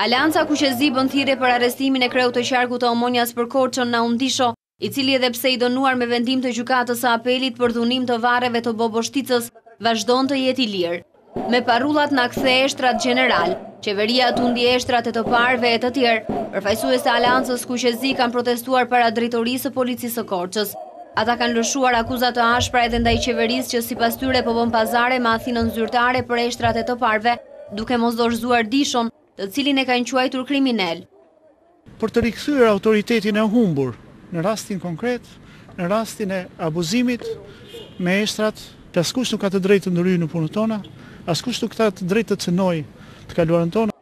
Aleanca Kuqezi bën thirrje për arrestimin e kreut të qarkut të Omonjas për Korçën Naum Disho, i cili edhe pse i dënuar me vendim të gjykatës së apelit për dhunim të varreve të Boboshticës, vazhdon të jetë i lirë. Me parullat na kthe eshtrat gjeneral, qeveria tundi eshtrat e të parëve e të tjerë, përfaqësues të Aleancës Kuqezi kanë protestuar para drejtorisë së policisë së Korçës. Ata kanë lëshuar akuza të ashpra edhe ndaj qeverisë që sipas tyre po bën pazare me Athinën zyrtare për eshtrat e të parëve, duke mos dorëzuar Dishon, të cilin e kanë quajtur kriminel. Për të rikthyer autoritetin e humbur në rastin konkret, në rastin e abuzimit me eshtrat, që askush nuk ka të drejtë të ndërhyjë në punët tona, askush nuk ka të drejtë të cënojë të kaluarën tonë.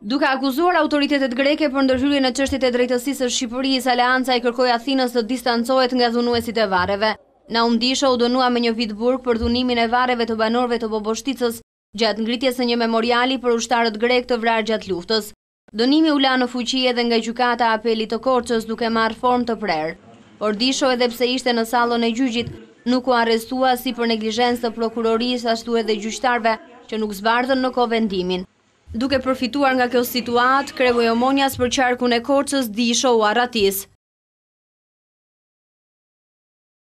Duke akuzuar autoritetet greke për ndërhyrje në çështjet e drejtësisë së Shqipërisë, Aleanca i kërkoi Athinës të distancohet nga dhunuesit e varreve. Naum Disho u dënua me një vit burg për dhunimin e varreve të banorëve të Boboshticës gjatë ngritjes së një memoriali për ushtarët grekë të vrarë gjatë luftës. Dënimi u la në fuqi edhe nga Gjykata e Apelit të Korçës, duke marrë formë të prerë. Por Disho edhe pse ishte në sallën e gjyqit, nuk u arrestua si për neglizhencë të prokurorisë ashtu edhe gjyqtarëve që nuk zbardhën në kohë vendimin. Duke përfituar nga kjo situatë, kreu i Omonjas për qarkun e Korçës, Disho u arratis.